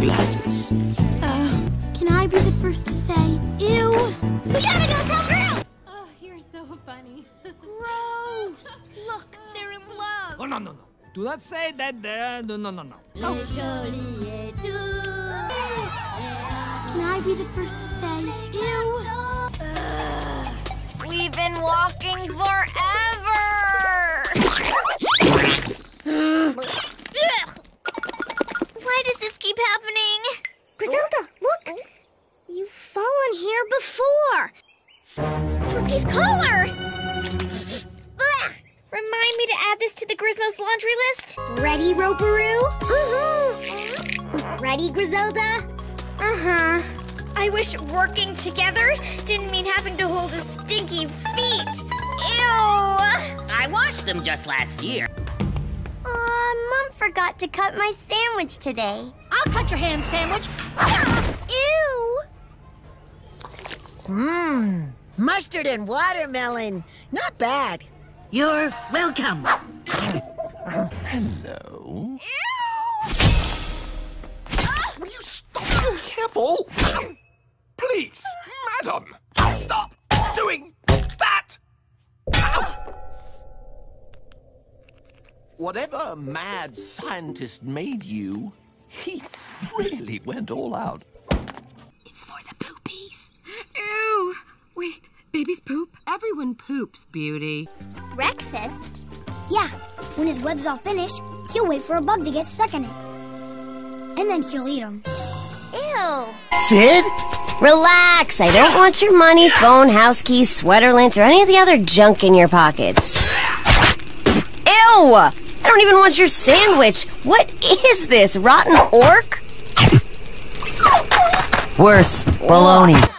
glasses. Uh, can I be the first to say, ew? We gotta go tell Drew! Oh, you're so funny. Gross! Look, they're in love! Oh, no, no, no. Do not say that there. No, no, no, no. Can I be the first to say, ew? We've been walking forever! Fallen here before! Ruby's collar! Ugh. Remind me to add this to the Grismos laundry list. Ready, Roperoo? Uh-huh. Ready, Griselda? Uh-huh. I wish working together didn't mean having to hold his stinky feet. Ew! I watched them just last year. Aw, Mom forgot to cut my sandwich today. I'll cut your ham sandwich. Ew! Mmm, mustard and watermelon. Not bad. You're welcome. Hello? Will you stop? Careful! Please, madam, stop doing that! Ow! Whatever mad scientist made you, he really went all out. It's for the poopies. Ew! Wait, babies poop? Everyone poops, Beauty. Breakfast? Yeah, when his web's all finished, he'll wait for a bug to get stuck in it. And then he'll eat them. Ew! Sid? Relax. I don't want your money, phone, house keys, sweater lint, or any of the other junk in your pockets. Ew! I don't even want your sandwich. What is this? Rotten orc? Worse, baloney.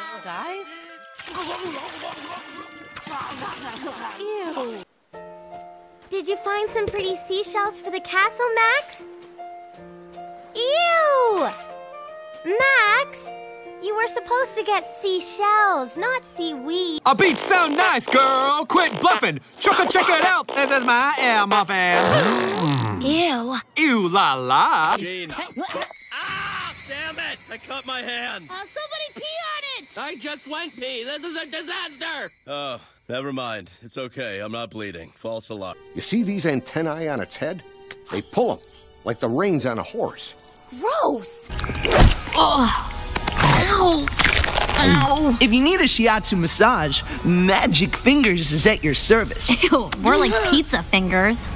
Did you find some pretty seashells for the castle, Max? Ew! Max, you were supposed to get seashells, not seaweed. A beat sound nice, girl. Quit bluffing. Check it, check it out. This is my air muffin. Ew! Ew la la. Gene. ah! Damn it! I cut my hand. Uh, somebody pee on it! I just went pee. This is a disaster. Oh, never mind. It's okay. I'm not bleeding. False alarm. You see these antennae on its head? They pull them, like the reins on a horse. Gross. Oh. Ow. Ow. If you need a shiatsu massage, Magic Fingers is at your service. Ew, more like pizza fingers.